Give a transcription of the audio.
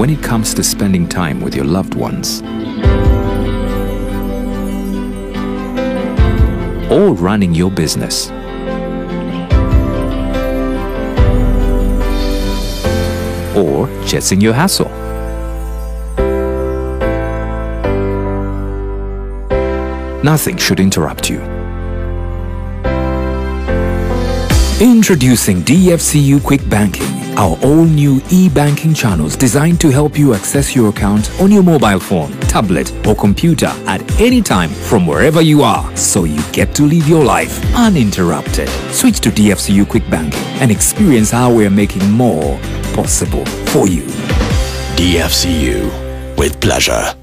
when it comes to spending time with your loved ones. Or running your business. Or chasing your hustle. Nothing should interrupt you. Introducing DFCU Quick Banking, our all-new e-banking channels designed to help you access your account on your mobile phone, tablet or computer at any time from wherever you are so you get to live your life uninterrupted. Switch to DFCU Quick Banking and experience how we're making more possible for you. DFCU with pleasure.